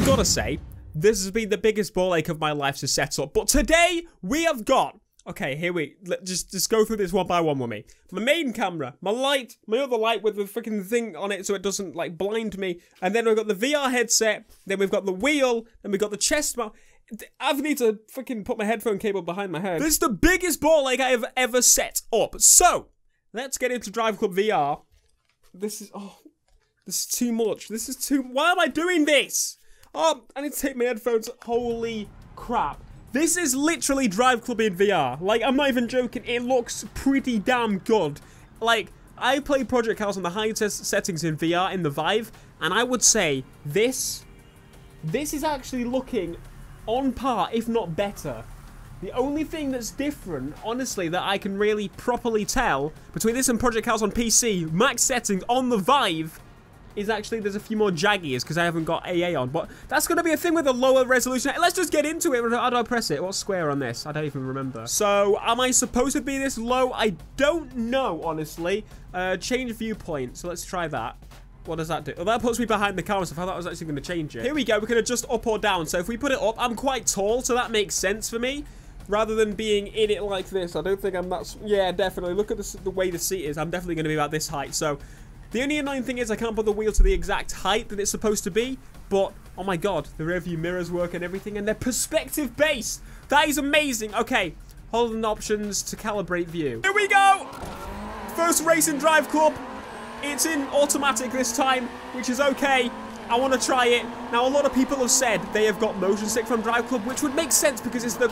I've got to say, this has been the biggest ball ache of my life to set up. But today, we have got... Okay, here we... Let, just, just go through this one by one with me. My main camera, my light, my other light with the freaking thing on it so it doesn't, like, blind me. And then we've got the VR headset. Then we've got the wheel. Then we've got the chest mount. I've need to freaking put my headphone cable behind my head. This is the biggest ball ache I have ever set up. So, let's get into Drive Club VR. This is... Oh, this is too much. This is too... Why am I doing this? Oh, I need to take my headphones. Holy crap. This is literally Drive Club in VR. Like, I'm not even joking. It looks pretty damn good. Like, I played Project Cars on the highest settings in VR in the Vive, and I would say this, this is actually looking on par, if not better. The only thing that's different, honestly, that I can really properly tell between this and Project Cars on PC, max settings on the Vive, is actually there's a few more jaggies because I haven't got AA on. But that's going to be a thing with a lower resolution. Let's just get into it. How do I press it? What's square on this? I don't even remember. So am I supposed to be this low? I don't know, honestly. Uh, change viewpoint. So let's try that. What does that do? Well, that puts me behind the camera, so I thought that was actually going to change it. Here we go. We can adjust up or down. So if we put it up, I'm quite tall, so that makes sense for me. Rather than being in it like this, I don't think I'm that... Yeah, definitely. Look at the way the seat is. I'm definitely going to be about this height. So the only annoying thing is I can't put the wheel to the exact height that it's supposed to be, but oh my god, the rear view mirrors work and everything, and they're perspective based. That is amazing. Okay, holding options to calibrate view. Here we go. First race in Drive Club. It's in automatic this time, which is okay. I want to try it. Now, a lot of people have said they have got motion sick from Drive Club, which would make sense because it's the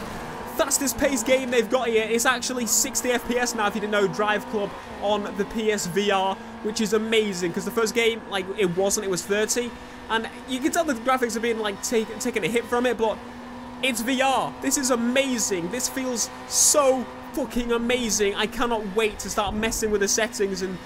fastest paced game they've got here. It's actually 60 FPS now, if you didn't know, Drive Club on the PSVR, which is amazing because the first game, like, it wasn't, it was 30. And you can tell the graphics are being, like, take, taking a hit from it, but it's VR. This is amazing. This feels so fucking amazing. I cannot wait to start messing with the settings and...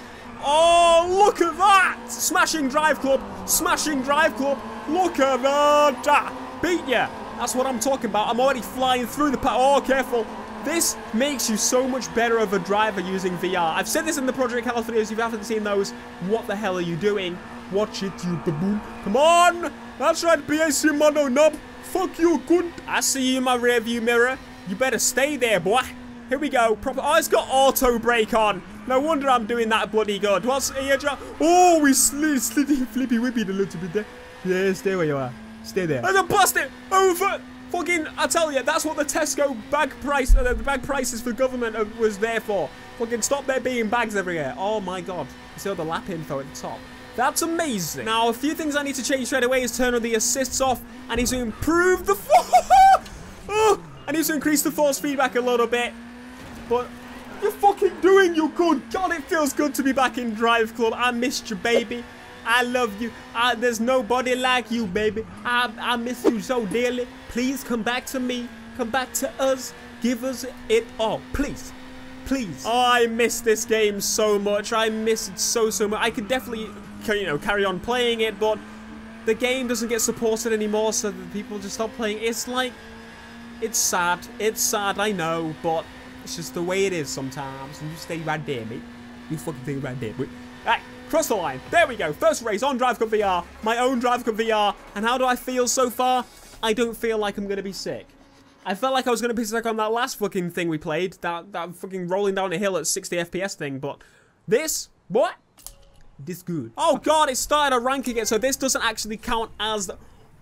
Oh, look at that! Smashing Drive Club! Smashing Drive Club! Look at that! Beat ya! That's what I'm talking about. I'm already flying through the... Oh, careful. This makes you so much better of a driver using VR. I've said this in the Project Cars videos. If you haven't seen those, what the hell are you doing? Watch it, you baboon. Come on! That's right, BAC Mono Nub. Fuck you, cunt. I see you in my rearview mirror. You better stay there, boy. Here we go. Proper. Oh, it's got auto brake on. No wonder I'm doing that bloody good. What's here? Oh, we slid, sliddy, flippy, whippy a little bit there. Yeah, stay where you are. Stay there. And then bust it over. Fucking, I tell you, that's what the Tesco bag price, uh, the bag prices for government uh, was there for. Fucking stop there being bags everywhere. Oh my god. You see all the lap info at the top. That's amazing. Now, a few things I need to change straight away is turn on the assists off. I need to improve the... oh, I need to increase the force feedback a little bit. But you're fucking doing you good. God, it feels good to be back in Drive Club. I missed you, baby. I love you. I, there's nobody like you, baby. I, I miss you so dearly. Please come back to me. Come back to us. Give us it all. Please. Please. Oh, I miss this game so much. I miss it so, so much. I could definitely, you know, carry on playing it, but the game doesn't get supported anymore, so people just stop playing. It's like, it's sad. It's sad, I know, but it's just the way it is sometimes. And you stay right there, mate. You fucking stay right there, mate. Right. Cross the line. There we go. First race on Drive Club VR. My own Drive Club VR. And how do I feel so far? I don't feel like I'm going to be sick. I felt like I was going to be sick on that last fucking thing we played. That, that fucking rolling down a hill at 60 FPS thing. But this, what? This good. Oh god, it started a ranking it. So this doesn't actually count as...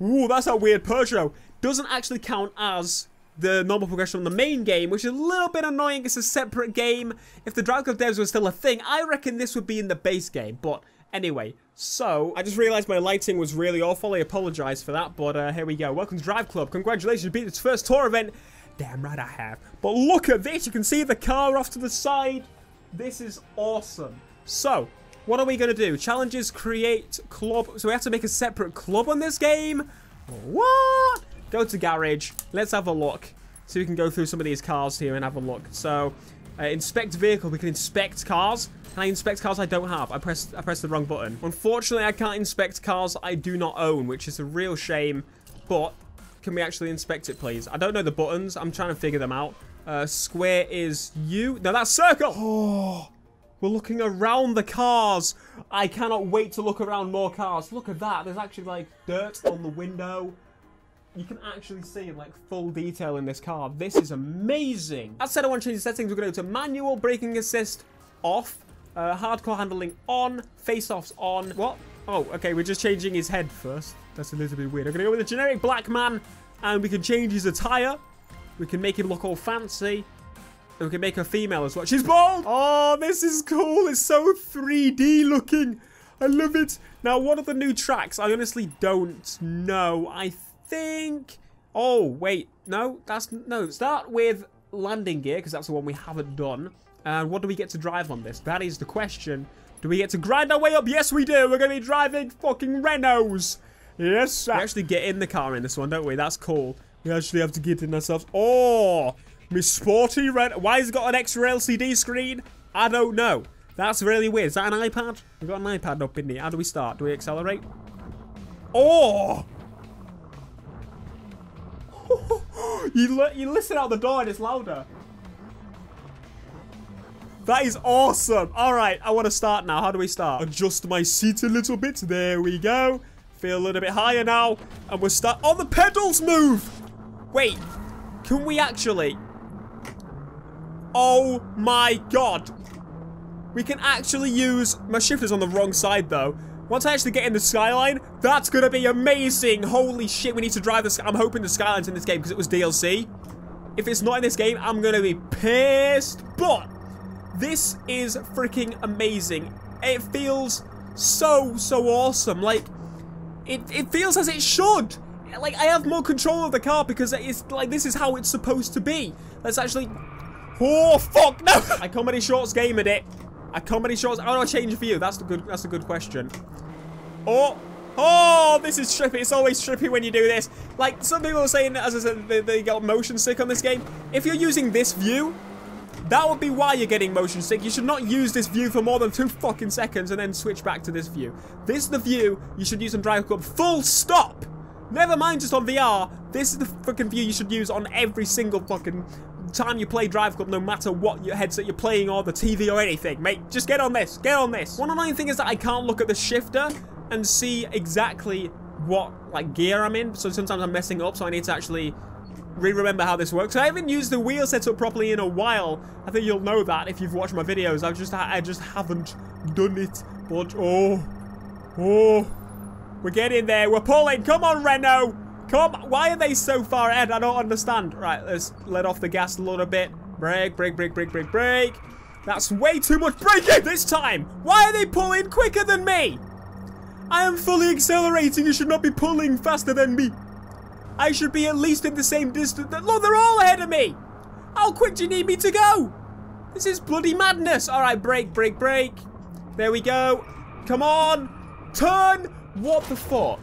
Ooh, that's a weird Peugeot. Doesn't actually count as the normal progression on the main game, which is a little bit annoying. It's a separate game. If the Drive Club devs were still a thing, I reckon this would be in the base game. But anyway, so I just realized my lighting was really awful. I apologize for that, but uh, here we go. Welcome to Drive Club. Congratulations, you beat its first tour event. Damn right I have. But look at this. You can see the car off to the side. This is awesome. So, what are we going to do? Challenges create club. So we have to make a separate club on this game? What? Go to garage. Let's have a look. So we can go through some of these cars here and have a look. So, uh, inspect vehicle. We can inspect cars. Can I inspect cars I don't have? I pressed I pressed the wrong button. Unfortunately, I can't inspect cars I do not own, which is a real shame. But can we actually inspect it, please? I don't know the buttons. I'm trying to figure them out. Uh, square is U. No, that's circle. Oh, We're looking around the cars. I cannot wait to look around more cars. Look at that. There's actually like dirt on the window. You can actually see in like full detail in this car. This is amazing. That said, I want to change the settings. We're going to go to manual braking assist off, uh, hardcore handling on, face-offs on. What? Oh, okay. We're just changing his head first. That's a little bit weird. I'm going to go with a generic black man and we can change his attire. We can make him look all fancy. And we can make her female as well. She's bald! Oh, this is cool. It's so 3D looking. I love it. Now, what are the new tracks? I honestly don't know. I think... Oh, wait. No, that's... No, start with landing gear, because that's the one we haven't done. And what do we get to drive on this? That is the question. Do we get to grind our way up? Yes, we do. We're going to be driving fucking Renaults. Yes, sir. We actually get in the car in this one, don't we? That's cool. We actually have to get in ourselves. Oh, Miss Sporty Red. Why has it got an extra LCD screen? I don't know. That's really weird. Is that an iPad? We've got an iPad up in here. How do we start? Do we accelerate? Oh! you, li you listen out the door and it's louder. That is awesome. All right, I want to start now. How do we start? Adjust my seat a little bit. There we go. Feel a little bit higher now. And we're start. Oh, the pedals move. Wait, can we actually? Oh my god. We can actually use... My shifter's on the wrong side, though. Once I actually get in the skyline, that's to be amazing. Holy shit, we need to drive the... I'm hoping the skyline's in this game because it was DLC. If it's not in this game, I'm to be pissed. But this is freaking amazing. It feels so, so awesome. Like, it, it feels as it should. Like, I have more control of the car because it's like, this is how it's supposed to be. Let's actually... Oh, fuck, no! I comedy shorts game at it. I comedy shorts... How do I change you? That's the good, that's a good question. Oh, Oh, this is trippy. It's always trippy when you do this. Like, some people are saying, as I said, they, they got motion sick on this game. If you're using this view, that would be why you're getting motion sick. You should not use this view for more than two fucking seconds and then switch back to this view. This is the view you should use on Drive Club. Full stop! Never mind just on VR. This is the fucking view you should use on every single fucking time you play Drive Club, no matter what your headset you're playing or the TV or anything. Mate, just get on this. Get on this. One annoying thing is that I can't look at the shifter and see exactly what like gear I'm in. So sometimes I'm messing up, so I need to actually re-remember how this works. I haven't used the wheel setup properly in a while. I think you'll know that if you've watched my videos. I've just I just haven't done it. But oh, oh, we're getting there. We're pulling. Come on, Renault. Come. Why are they so far ahead? I don't understand. Right, let's let off the gas a little bit. Brake, brake, brake, brake, brake, brake. That's way too much braking this time. Why are they pulling quicker than me? I am fully accelerating. You should not be pulling faster than me. I should be at least in the same distance. Look, they're all ahead of me. How quick do you need me to go? This is bloody madness. All right, brake, brake, brake. There we go. Come on. Turn. What the fuck?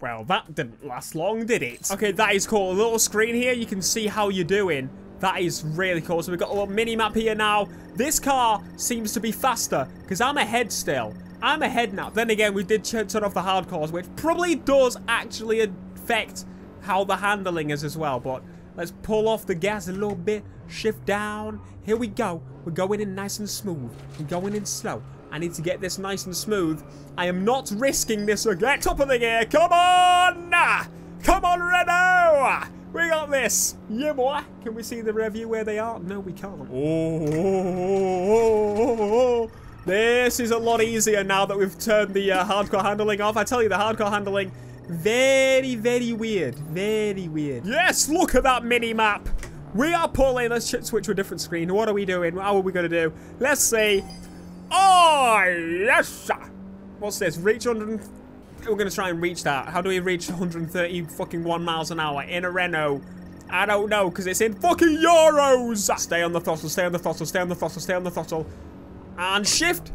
Well, that didn't last long, did it? Okay, that is cool. A little screen here. You can see how you're doing. That is really cool. So we've got a little mini-map here now. This car seems to be faster because I'm ahead still. I'm ahead now. Then again, we did turn off the hardcores, which probably does actually affect how the handling is as well. But let's pull off the gas a little bit. Shift down. Here we go. We're going in nice and smooth. We're going in slow. I need to get this nice and smooth. I am not risking this again. Top of the gear. Come on! Come on, Renault! We got this. Yeah, boy. Can we see the review where they are? No, we can't. Oh, oh, oh, This is a lot easier now that we've turned the uh, hardcore handling off. I tell you, the hardcore handling, very, very weird. Very weird. Yes, look at that mini-map. We are pulling. Let's switch to a different screen. What are we doing? How are we going to do? Let's see. Oh, yes. What's this? Reach 100 we're going to try and reach that. How do we reach 130 fucking 1 miles an hour in a Renault? I don't know, because it's in fucking euros. Stay on the throttle, stay on the throttle, stay on the throttle, stay on the throttle. And shift.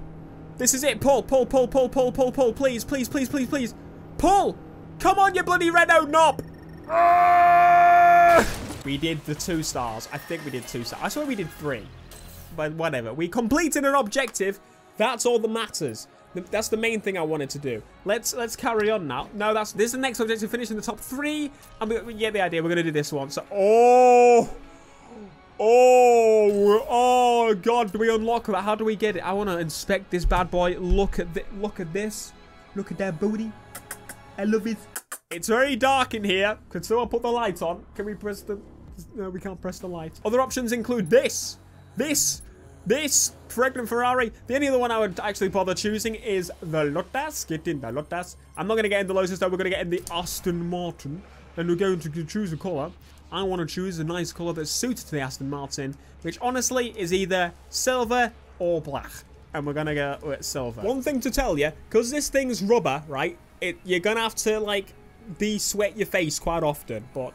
This is it. Pull, pull, pull, pull, pull, pull, pull. Please, please, please, please, please. Pull. Come on, you bloody Renault knob. Ah! We did the two stars. I think we did two stars. I swear we did three. But whatever. We completed an objective. That's all that matters. That's the main thing I wanted to do. Let's let's carry on now. No, that's this is the next objective. Finish in the top three, and we, get the idea. We're gonna do this one. So, oh, oh, oh, God! Do we unlock that? How do we get it? I want to inspect this bad boy. Look at. Look at this. Look at that booty. I love it. It's very dark in here. Could someone put the light on? Can we press the... No, we can't press the light. Other options include this. This. This pregnant Ferrari. The only other one I would actually bother choosing is the Lotus. Get in the Lotus. I'm not going to get in the Lotus though. We're going to get in the Aston Martin. And we're going to choose a colour. I want to choose a nice colour that's suited to the Aston Martin. Which honestly is either silver or black. And we're going to go with silver. One thing to tell you. Because this thing's rubber, right? It, you're going to have to like de-sweat your face quite often. But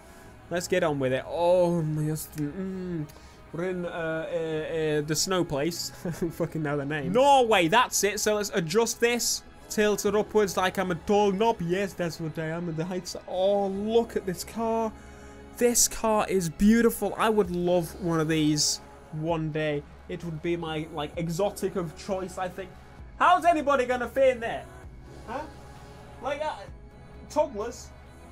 let's get on with it. Oh, my mm. We're in uh, uh, uh, the snow place. Fucking know the name. Norway, that's it. So let's adjust this. Tilt it upwards like I'm a tall knob. Yes, that's what I am in the heights. Oh, look at this car. This car is beautiful. I would love one of these one day. It would be my, like, exotic of choice, I think. How's anybody going to fit in there? Huh? Like, uh, toddlers?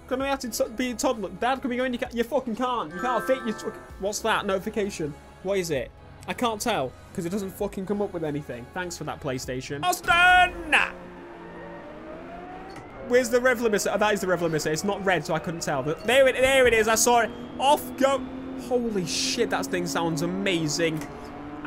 Gonna have to be a toddler. Dad, can we go in? You, you fucking can't. You can't fit your... What's that? Notification. What is it? I can't tell because it doesn't fucking come up with anything. Thanks for that, PlayStation. Austin! Where's the rev limiter? Oh, that is the rev limiter. It's not red, so I couldn't tell. But there it, there it is. I saw it. Off go. Holy shit, that thing sounds amazing.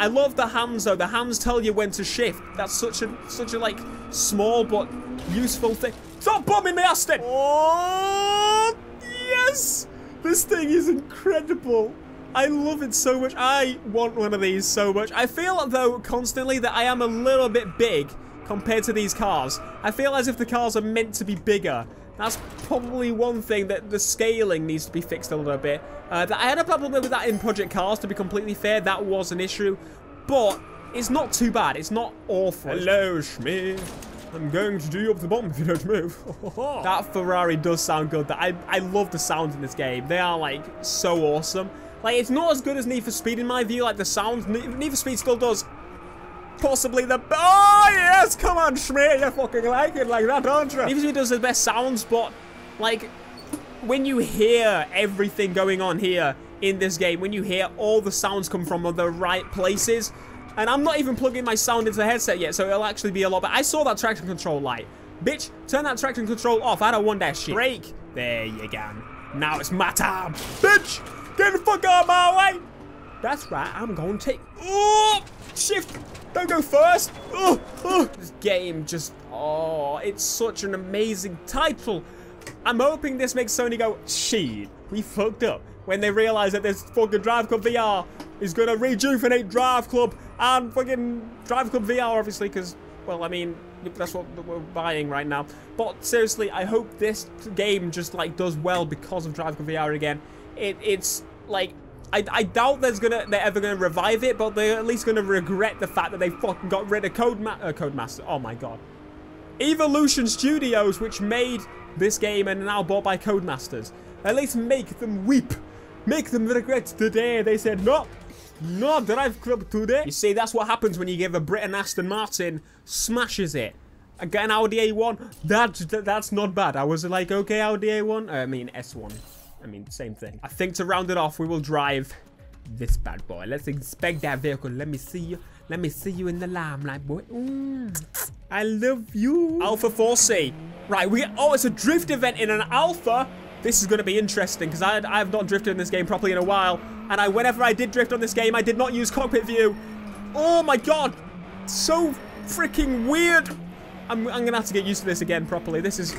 I love the hands though. The hands tell you when to shift. That's such a such a like small but useful thing. Stop bombing me, Aston! Oh, yes! This thing is incredible. I love it so much. I want one of these so much. I feel, though, constantly that I am a little bit big compared to these cars. I feel as if the cars are meant to be bigger. That's probably one thing that the scaling needs to be fixed a little bit. Uh, I had a problem with that in Project Cars, to be completely fair. That was an issue. But it's not too bad. It's not awful. Hello, Schmidt. I'm going to do you up the bottom if you don't move. that Ferrari does sound good. I, I love the sounds in this game. They are, like, so awesome. Like, it's not as good as Need for Speed in my view. Like, the sounds, Need for Speed still does possibly the... Oh, yes! Come on, Schmidt. You fucking like it like that, don't you? For Speed does the best sounds, but, like, when you hear everything going on here in this game, when you hear all the sounds come from the right places, and I'm not even plugging my sound into the headset yet, so it'll actually be a lot better. I saw that traction control light. Bitch, turn that traction control off. I don't want that shit. Brake. There you go. Now it's my time. Bitch, get the fuck out of my way. That's right, I'm going to take... Oh, shift. Don't go first. Oh, oh. This game just... Oh, it's such an amazing title. I'm hoping this makes Sony go, shit, we fucked up. When they realize that this fucking Drive Club VR is going to rejuvenate Drive Club and fucking Drive Club VR, obviously, because, well, I mean, that's what we're buying right now. But seriously, I hope this game just, like, does well because of Drive Club VR again. It, it's, like, I, I doubt there's gonna they're ever gonna revive it, but they're at least gonna regret the fact that they fucking got rid of Codema uh, Codemaster. Oh my god, Evolution Studios, which made this game and are now bought by Codemasters. At least make them weep, make them regret the day they said no. No drive club today. You see, that's what happens when you give a Britain Aston Martin smashes it. An Audi A1. That, that that's not bad. I was like, okay, Audi A1. Uh, I mean, S1. I mean, same thing. I think to round it off, we will drive this bad boy. Let's inspect that vehicle. Let me see you. Let me see you in the limelight, boy. Mm, I love you. Alfa 4C. Right, we oh, it's a drift event in an Alfa. This is going to be interesting because I, I have not drifted in this game properly in a while. And I, whenever I did drift on this game, I did not use cockpit view. Oh my god. So freaking weird. I'm, I'm going to have to get used to this again properly. This is...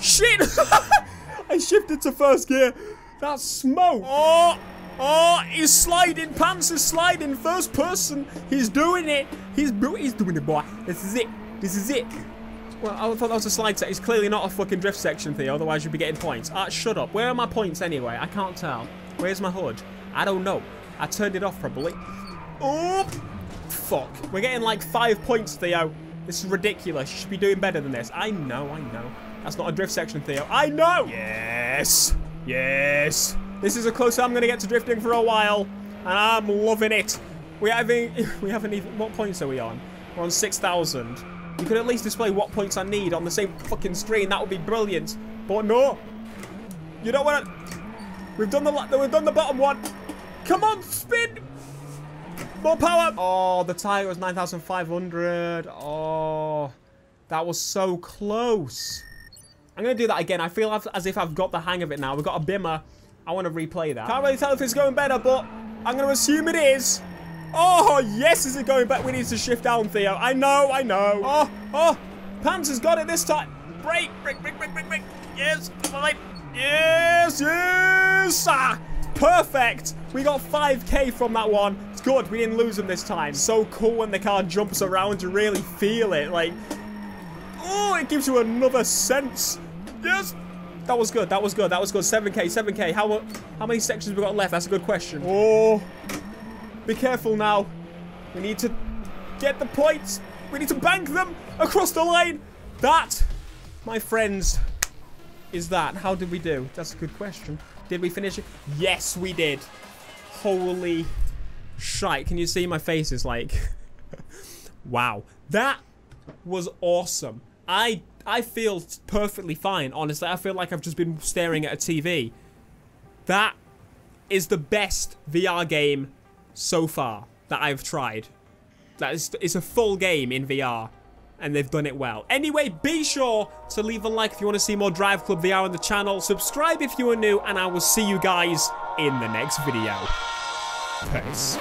Shit! I shifted to first gear. That's smoke. Oh, oh, he's sliding. Pants is sliding. First person. He's doing it. He's, he's doing it, boy. This is it. This is it. Well, I thought that was a slide set. It's clearly not a fucking drift section, Theo. Otherwise, you'd be getting points. Ah, shut up. Where are my points anyway? I can't tell. Where's my HUD? I don't know. I turned it off probably. Oh, fuck. We're getting like five points, Theo. This is ridiculous. You should be doing better than this. I know, I know. That's not a drift section, Theo. I know! Yes! Yes! This is a close I'm going to get to drifting for a while. And I'm loving it. We haven't, we haven't even... What points are we on? We're on 6,000. You could at least display what points I need on the same fucking screen. That would be brilliant. But no. You don't want to... We've done the we've done the bottom one. Come on, spin. More power. Oh, the tire was 9,500. Oh, that was so close. I'm going to do that again. I feel as if I've got the hang of it now. We've got a bimmer. I want to replay that. Can't really tell if it's going better, but I'm going to assume it is. Oh, yes, is it going back? We need to shift down, Theo. I know, I know. Oh, oh, Panzer's got it this time. Break, break, break, break, break, break. Yes. Yes, yes! Ah, perfect! We got 5k from that one. It's good, we didn't lose them this time. So cool when the car jumps around, you really feel it. Like, oh, it gives you another sense. Yes! That was good, that was good, that was good. 7k, 7k. How, how many sections we got left? That's a good question. Oh, be careful now. We need to get the points. We need to bank them across the line. That, my friends, is that? How did we do? That's a good question. Did we finish it? Yes, we did. Holy shite. Can you see my face is like... wow. That was awesome. I I feel perfectly fine, honestly. I feel like I've just been staring at a TV. That is the best VR game so far that I've tried. That is it's a full game in VR and they've done it well. Anyway, be sure to leave a like if you want to see more Drive Club VR on the channel. Subscribe if you are new, and I will see you guys in the next video. Peace.